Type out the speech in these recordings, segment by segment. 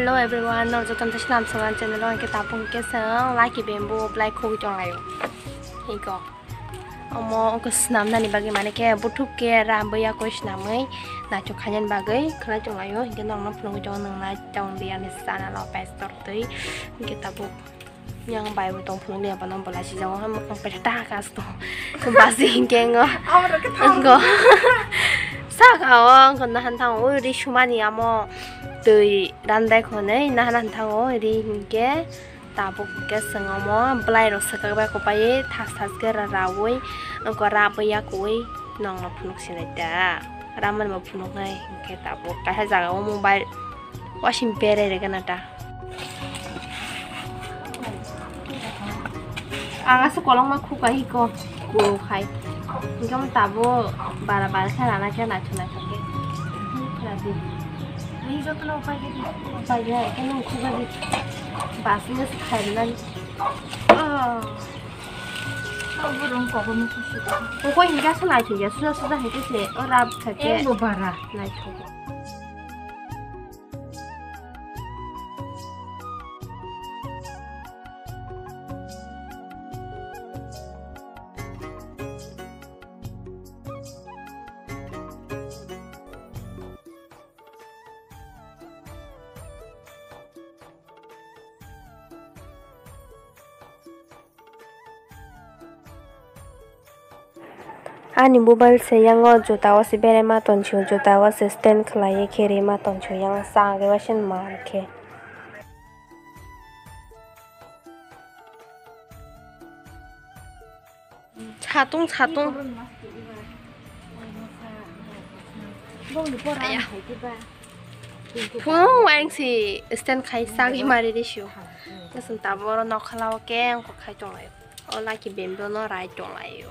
Hello everyone, no jo tam tashi nam sangan chen lo ke tapung ke sang like be bo black ko jong ayo. Hey go. Omo ko snam na ni bagi mane ke buthuk ke ram ba ya ko snam ai na cho khanyan bagai khla jong ayo ke nong nong phung jong nang na jong dia ni sana lo pastor tei ke tabu yang bai bu tong phung dia ba nam bola chi jong ham ko pe ta ka sto. Ko ba sing ke ngo. Amro ke thang go. Sa ka wa ko na han thang o ri shumani amo từ đan đây còn ấy na nan thang o ri ke ta bu ke sang amo blai ro sa ka ba ko pa ye thas thas ke ra ra woi ang ko ra bây ya ko ei nong na phun si na da ra man ma phun ngai ke ta bu ka ha za o mobile washing pere re kana ta. Ang asa ko lang makuka hiko ko khai. Ikaw tabo bara bara kaya na kaya na chuna choke. Grabe. Ay, নিজ যত্ন উপায় দি উপায় দিয়া এখানে উঠি যাবি বাসি বেশি খাই দিলাম ও কই হিগা সোনা ঠিক আছে সোজা সোজা হেঁটেছে ও রাব থাকে বোবারা নাই থাকে ani mobile se yango juta wa sibere ma tonchu juta wa se stand khla ye khere ma tonchu yang sa ge wa shin ma khe cha tong cha tong aya. Phung wang si stand khai sa ge ma re de shu ta sun ta bor no khla wa ke ko khai tong lai. O la ki bem bo no rai tong lai yo.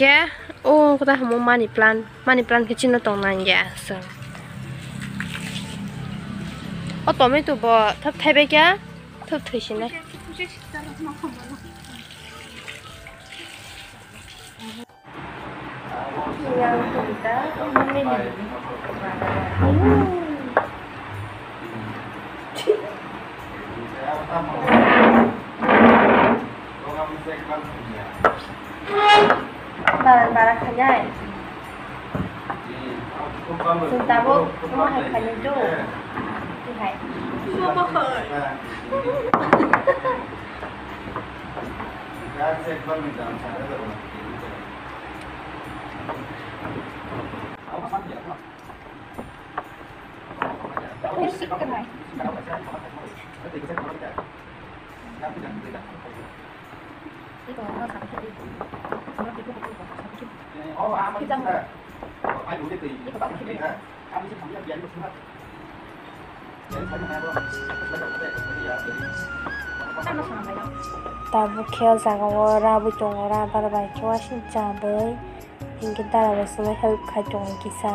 แกโอ้ก็ได้ผมมานี่ปลานมานี่ปลานคือชินตรงนั้นแกสิโอ้ตัวไม่ตัวบ่ทับเทยไปแกทับไทยชินเลยยั ini nih. Barang-barang kaya. Chúng ta bố, nó hay khả nhân chủ. Thì hay. Chưa có khởi. Ôi, xịt cái này. Cái đó nó sẵn ที่ตรงนั้นสามที่สำหรับที่ผู้ปรสามที่ที่จัไปดูด้ตีที่เขาบอกะที่ทำยังยันมาทุกท่นยัางแล้ดไม่ได้ยาเลยตาบุเคียวสังวราบุจงราบารบายชัวชินจาเบยยิงกินตาราสมัยเขาขจงกิซา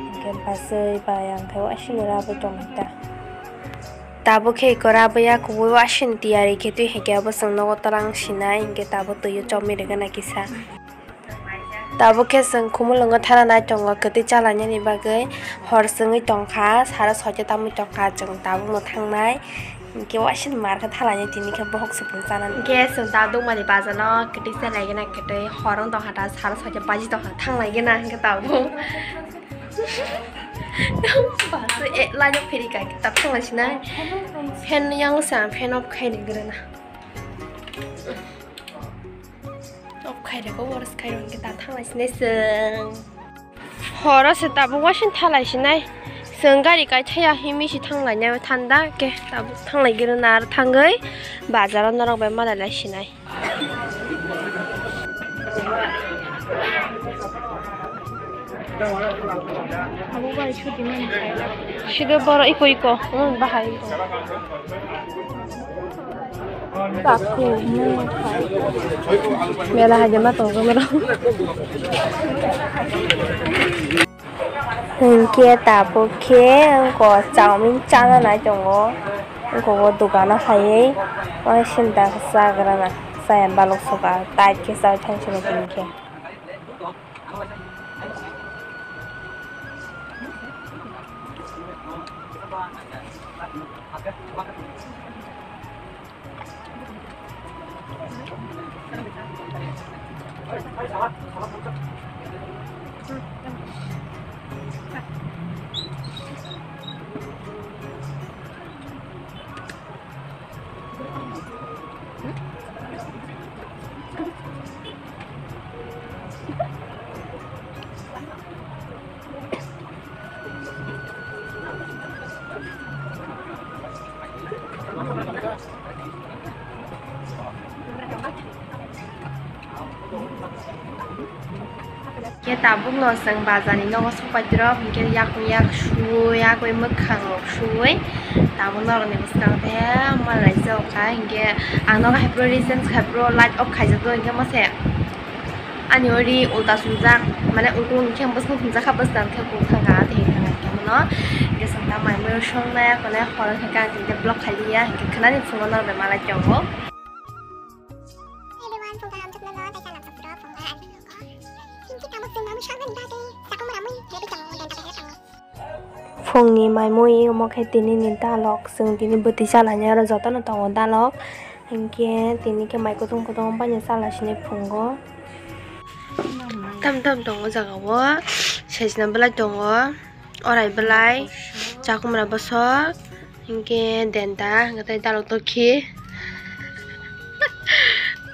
ยิงกินปัสเซยบายังเทวชิราบุจงตา 워르스카이로 이렇게 다 탕라시네승 허러스 따보 와신 탈라시나이 승가리가 차야 힘이시 탕라냐 탄다 이렇게 따보 탕라기를 나를 탄거이 맞아라 너랑 웬만한 라시나이 아고가 슈디면 시드 벌어 Pasu e lanyok pedi kai kitab tong lasi na. Pen yang sang pen op kai di gerana. Op kai de ko waras kai rong kitab tong lasi na seng. Hora se tabu wasin ta lasi na. Seng gari kai chaya himi si tong lai nyawa tanda ke tabu tong lai gerana ar tangai. Bazaran narok bai mada lasi na. Sige boro iko iko. Hmm, bahay. Taku mo. Mela haja mato ko mero. Hun kia ta po kia ko chowmin chana na chongo. Ko wo dukana khaye. Wa shinda sagra na. Sayam balok soka. Tai ke sa tension ko kia. 자. 也打不落三把子，你弄个三把子了，你给压过压过，压过没看落去，打不落了，你不是讲的，我来做开，你给啊弄个 hyper reasons hyper light up 开着做，你给没事。啊，你屋里乌达孙子，买来乌冬，你看不是孙子，还不是当天工厂干的，看看干么呢？给上班买没有上呢？可能好了，看干净的 block 开的呀，可能你出门那边买来叫我。phong ni mai moi mo khai tini ni ta lok sung tini buti sa la nya ro jota na tong ta lok angke tini ke mai ko tong ko tong pa nya sa la sine phong go tam tam tong ja ga wa ses na bla tong wa orai blai cha kum ra ba so angke den ta ga tai ta lok to khi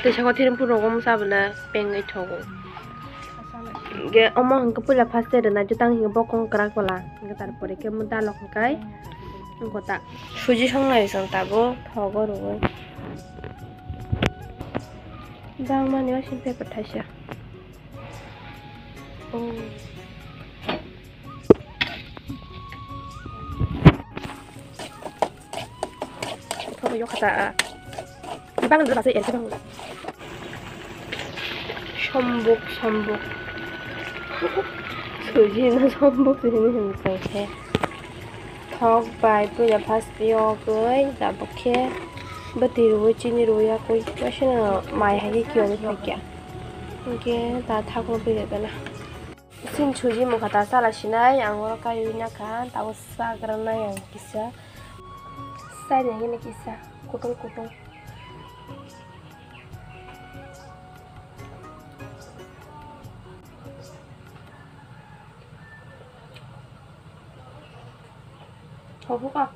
แต่เฉพาะเที่นั่พูดเราก็ไม่ทราบนะเป็นไงชงแกอมองก็พูดละพัสเตอร์นะจุดตั้งหิ้งบอกงกระกวลาก็ตัดปริเกมันตาล็อกกันนั่นก็ตาชูจิช่องไหนสังตาโบทอก็รู้ดังมันเนี่ยชิ้นเป็นปัทเชียโอ้พอไยกตาอะ এরকি বাগান আছে এরকি বাগান সম্ভব সম্ভব সুজি না সম্ভব জিনিস হচ্ছে thóc bài bây giờ pass bio cưới đã bọc khe bất thì rồi chỉ như rồi à coi cái xe nào mày hay đi kiểu như thế kia ok ta thao qua bây giờ cái xin chú ý một cái ta sao là xin ai anh ngồi cái gì nha cả tao sao cái này anh kia sai này cái này sao cô tung cô tung 저보가